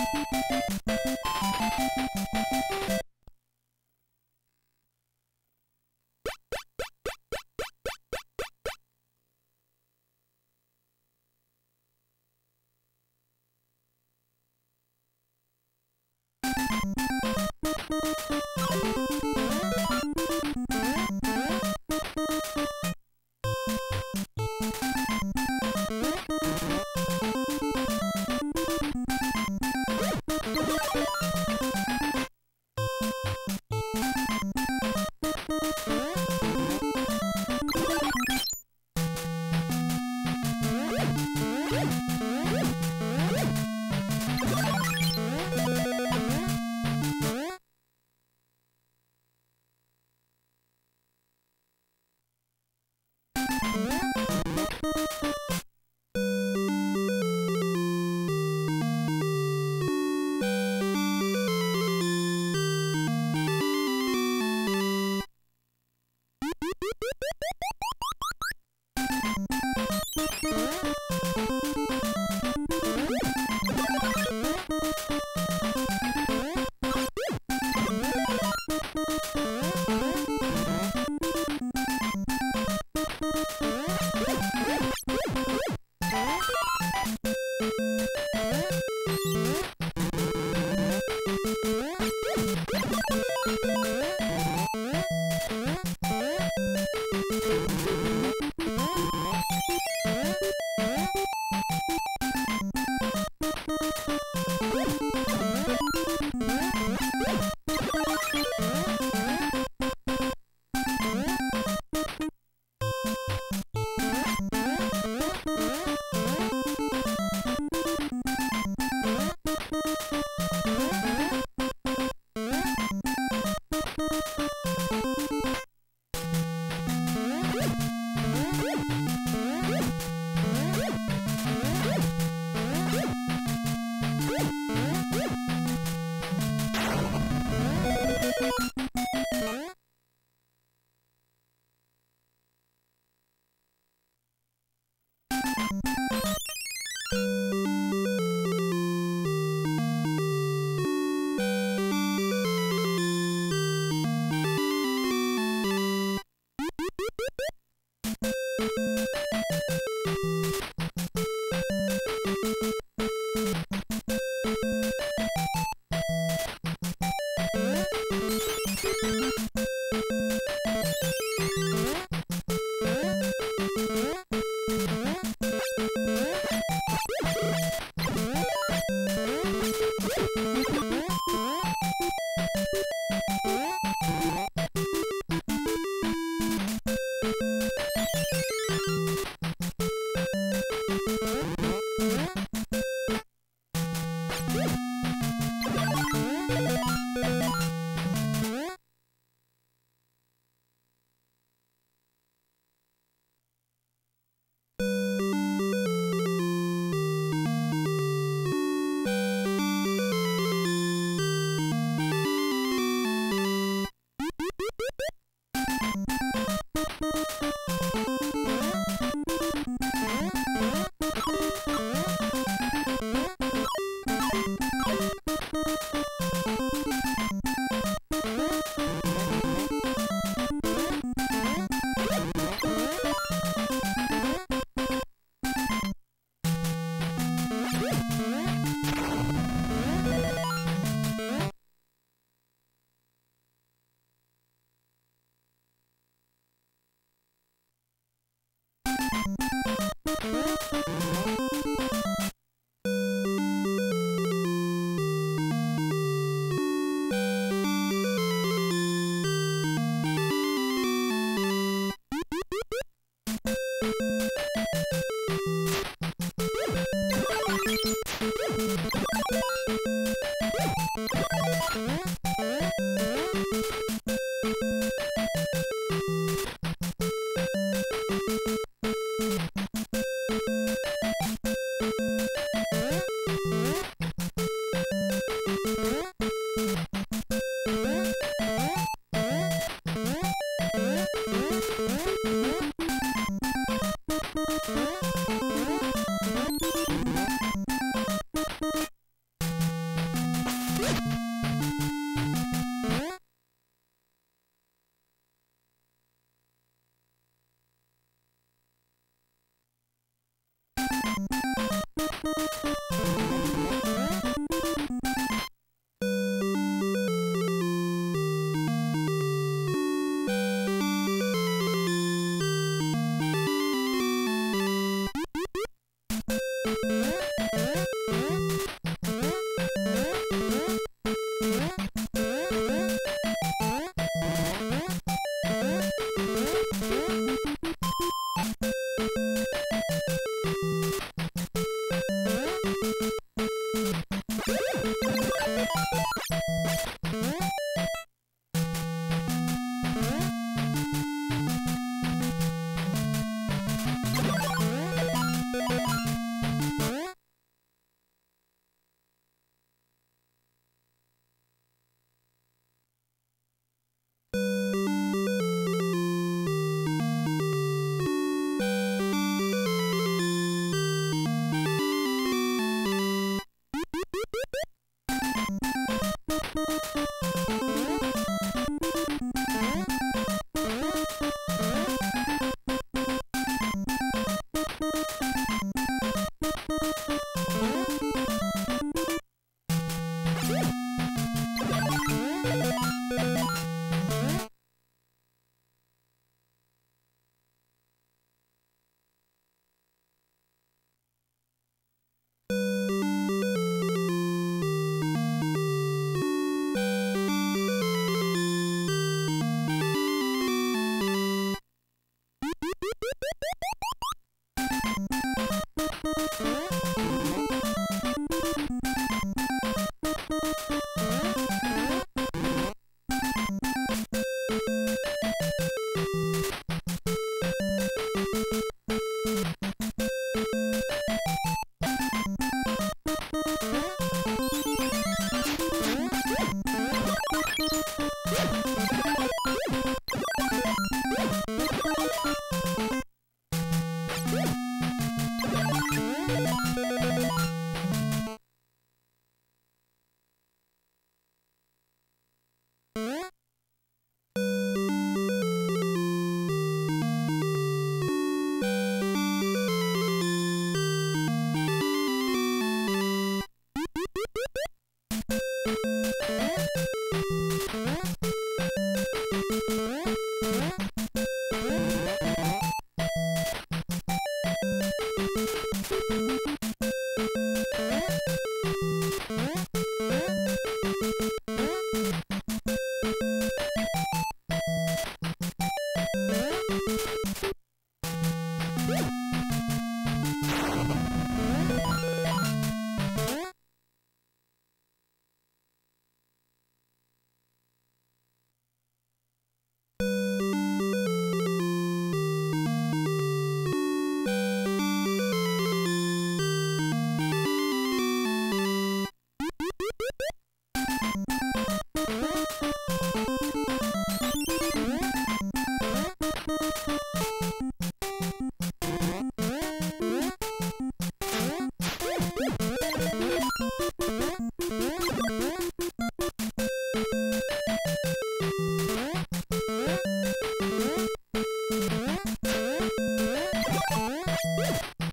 ピッピッピッピッ Música Oh,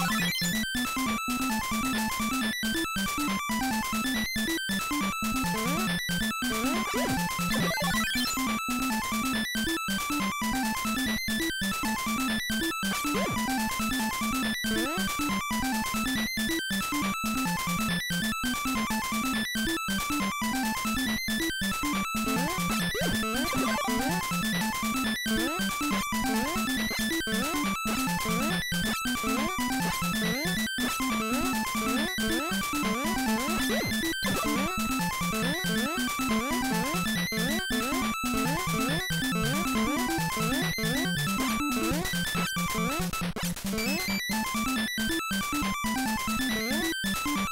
Thank you.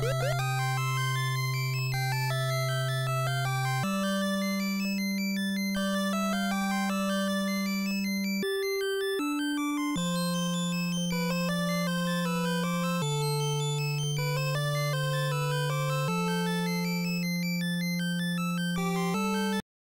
Woo-hoo!